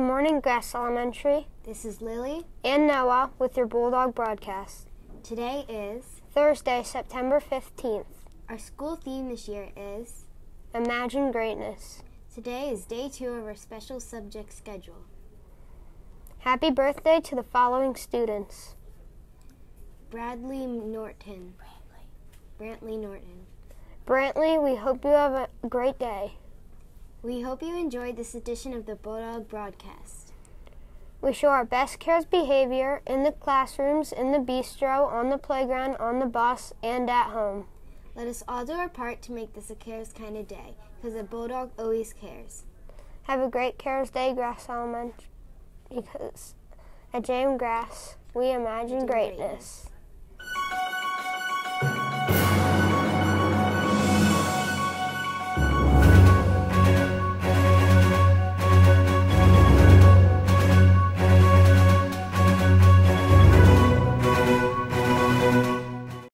morning, Grass Elementary. This is Lily. And Noah with your Bulldog broadcast. Today is Thursday, September 15th. Our school theme this year is Imagine Greatness. Today is day two of our special subject schedule. Happy birthday to the following students Bradley Norton. Brantley, Brantley Norton. Brantley, we hope you have a great day. We hope you enjoyed this edition of the Bulldog broadcast. We show our best cares behavior in the classrooms, in the bistro, on the playground, on the bus, and at home. Let us all do our part to make this a cares kind of day, because a Bulldog always cares. Have a great Cares Day, Grass Elementary, because at JM Grass, we imagine greatness.